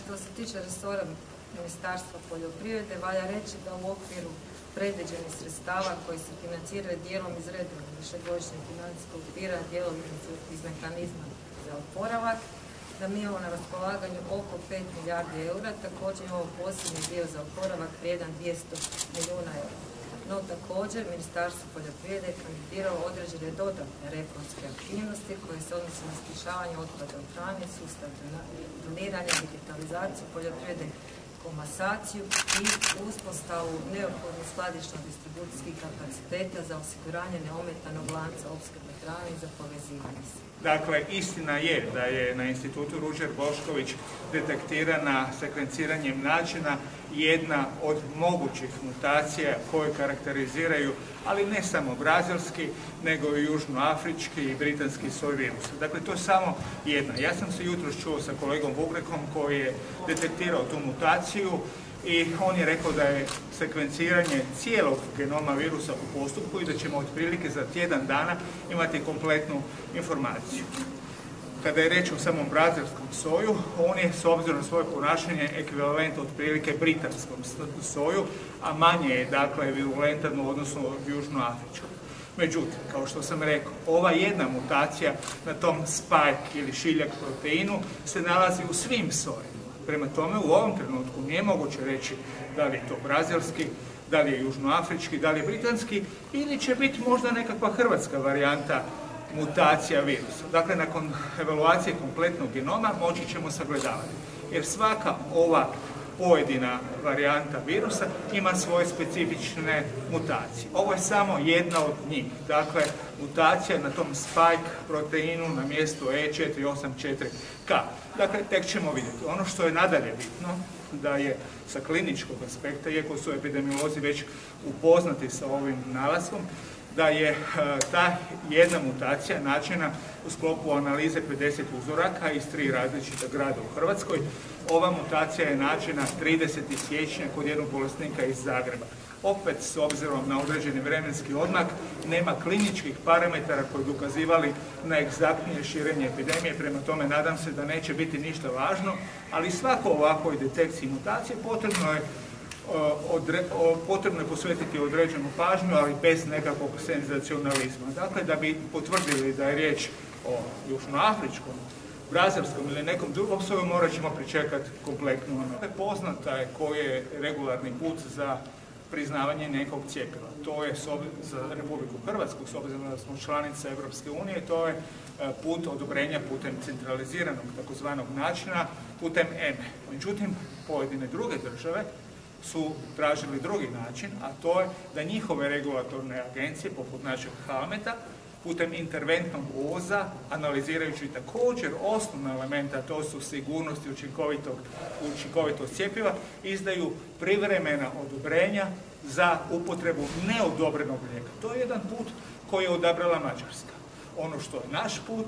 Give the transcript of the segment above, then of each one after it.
što se tiče resora Ministarstva poljoprivrede, valja reći da u okviru predviđenih sredstava koji se financiraju dijelom iz redovnog višegodišnjeg financijskog okvira, dijelom iz mehanizma za oporavak, da mi imamo na raspolaganju oko 5 milijardi eura, također imamo posebni dio za oporavak vrijedan 200 milijuna eura. No također Ministarstvo poljoprivrede je kandidiralo određene dodatne reformske aktivnosti koje se odnose na sprječavanje otpada u hrani, sustav doniranja, digitalizaciju poljoprivrede, komasaciju i uspostavu neophodnih skladišno-distribucijskih kapaciteta za osiguranje neometanog lanca opskrbe hrane i za povezivanje se. Dakle, istina je da je na institutu Ruđer Bošković detektirana sekvenciranjem načina jedna od mogućih mutacija koje karakteriziraju, ali ne samo brazilski, nego i južnoafrički i britanski soj virusa. Dakle, to je samo jedna. Ja sam se jutros čuo sa kolegom Vugrekom koji je detektirao tu mutaciju i on je rekao da je sekvenciranje cijelog genoma virusa u postupku i da ćemo otprilike za tjedan dana imati kompletnu informaciju. Kada je reč o samom brazilskom soju, on je s obzirom na svoje ponašanje ekvivalent otprilike britanskom soju, a manje je dakle virulentan u odnosu južnoafričkom. Međutim, kao što sam rekao, ova jedna mutacija na tom spike ili šiljak proteinu se nalazi u svim sojima. Prema tome, u ovom trenutku nije moguće reći da li je to brazilski, da li je južnoafrički, da li je britanski ili će biti možda nekakva hrvatska varijanta mutacija virusa. Dakle, nakon evaluacije kompletnog genoma moći ćemo sagledavati. Jer svaka ova pojedina varijanta virusa ima svoje specifične mutacije. Ovo je samo jedna od njih. Dakle, mutacija na tom spike proteinu na mjestu E484K. Dakle, tek ćemo vidjeti. Ono što je nadalje bitno, da je sa kliničkog aspekta, iako su epidemiolozi već upoznati sa ovim nalazom, da je e, ta jedna mutacija načina u sklopu analize 50 uzoraka iz tri različita grada u Hrvatskoj. Ova mutacija je načina 30. siječnja kod jednog bolesnika iz Zagreba. Opet, s obzirom na određeni vremenski odmak, nema kliničkih parametara koji dokazivali na egzaktnije širenje epidemije, prema tome nadam se da neće biti ništa važno, ali svako ovakvoj detekciji mutacije potrebno je potrebno je posvetiti određenu pažnju, ali bez nekakvog senzacionalizma. Dakle, da bi potvrdili da je riječ o južnoafričkom, brazilskom ili nekom drugom soju, morat ćemo pričekati kompletnu ono. Poznata je koji je regularni put za priznavanje nekog cijepiva. To je za Republiku Hrvatsku, s obzirom da smo članica Europske unije, to je e, put odobrenja putem centraliziranog takozvanog načina, putem EME. Međutim, pojedine druge države su tražili drugi način, a to je da njihove regulatorne agencije, poput našeg Halmeta, putem interventnog uvoza, analizirajući također osnovna elementa, to su sigurnost i učinkovitost cjepiva, izdaju privremena odobrenja za upotrebu neodobrenog lijeka. To je jedan put koji je odabrala Mađarska. Ono što je naš put,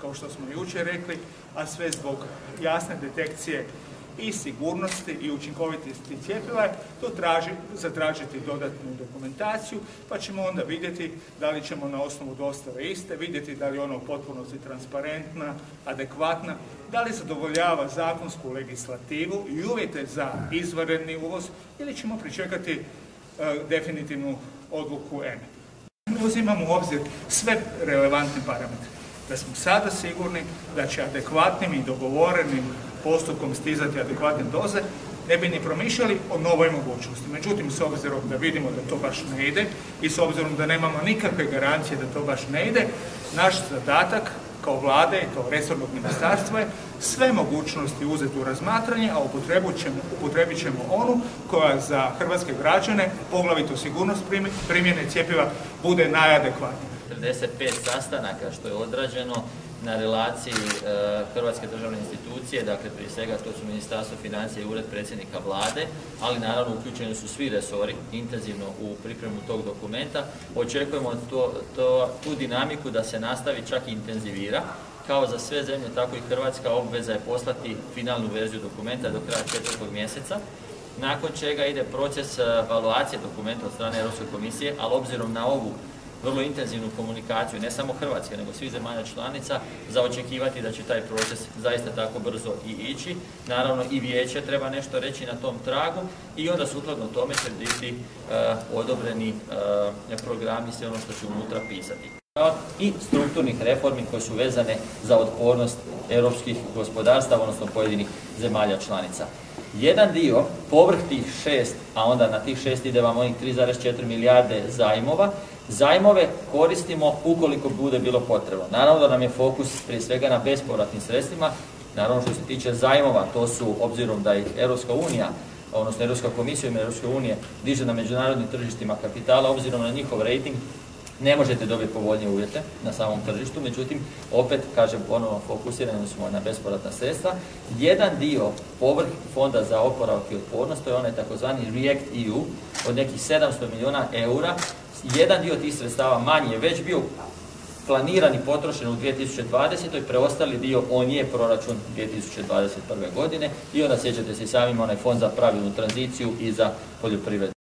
kao što smo jučer rekli, a sve zbog jasne detekcije i sigurnosti i učinkovitosti cjepiva, to traži, zatražiti dodatnu dokumentaciju, pa ćemo onda vidjeti da li ćemo na osnovu dostave iste, vidjeti da li je ona u potpunosti transparentna, adekvatna, da li zadovoljava zakonsku legislativu i uvjete za izvanredni uvoz ili ćemo pričekati e, definitivnu odluku EME. Uzimamo u obzir sve relevantne parametre. Da smo sada sigurni da će adekvatnim i dogovorenim postupkom stizati adekvatne doze, ne bi ni promišljali o novoj mogućnosti. Međutim, s obzirom da vidimo da to baš ne ide i s obzirom da nemamo nikakve garancije da to baš ne ide, naš zadatak kao vlade i kao resornog ministarstva je sve mogućnosti uzeti u razmatranje, a upotrebit ćemo onu koja za hrvatske građane, poglavito sigurnost primjene cjepiva, bude najadekvatnija. 45 sastanaka što je odrađeno, na relaciji e, Hrvatske državne institucije, dakle prije svega to su Ministarstvo financija i Ured predsjednika vlade, ali naravno uključeni su svi resori intenzivno u pripremu tog dokumenta. Očekujemo tu dinamiku da se nastavi čak i intenzivira, kao za sve zemlje, tako i Hrvatska obveza je poslati finalnu verziju dokumenta do kraja četvrtog mjeseca, nakon čega ide proces e, evaluacije dokumenta od strane Europske komisije, ali obzirom na ovu vrlo intenzivnu komunikaciju, ne samo Hrvatske, nego svih zemalja članica, za očekivati da će taj proces zaista tako brzo i ići. Naravno i vijeće treba nešto reći na tom tragu i onda sukladno tome će biti uh, odobreni uh, programi, sve ono što će unutra pisati i strukturnih reformi koje su vezane za otpornost europskih gospodarstava, odnosno pojedinih zemalja članica. Jedan dio, povrh tih šest, a onda na tih šest ide vam onih 3,4 milijarde zajmova, zajmove koristimo ukoliko bude bilo potrebno. Naravno da nam je fokus prije svega na bespovratnim sredstvima, naravno što se tiče zajmova, to su obzirom da ih Europska unija odnosno Europska komisija i Europske unije diže na međunarodnim tržištima kapitala, obzirom na njihov rating, ne možete dobiti povoljnije uvjete na samom tržištu, međutim, opet, kažem, ponovno fokusirani smo na bespovratna sredstva. Jedan dio povrh fonda za oporavak i otpornost, to je onaj takozvani REACT EU od nekih 700 milijuna eura. Jedan dio tih sredstava manji je već bio planiran i potrošen u 2020. preostali dio on je proračun 2021. godine i onda sjećate se samim onaj fond za pravilnu tranziciju i za poljoprivredu.